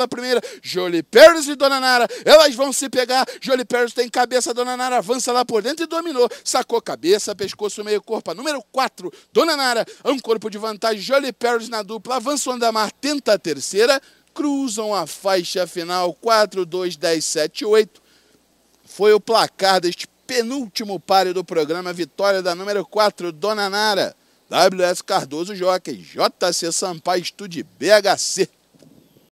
pela primeira. Jolie Pérez e Dona Nara, elas vão se pegar. Jolie Pérez tem cabeça, Dona Nara avança lá por dentro e dominou. Sacou cabeça, pescoço, meio corpo. A número 4, Dona Nara, é um corpo de vantagem. Jolie Pérez na dupla, avança o Andamar, tenta a terceira. Cruzam a faixa final 4, 2, 10, 7, 8. Foi o placar deste penúltimo páreo do programa, vitória da número 4, Dona Nara. WS Cardoso Jockey, JC Sampaio Estúdio BHC.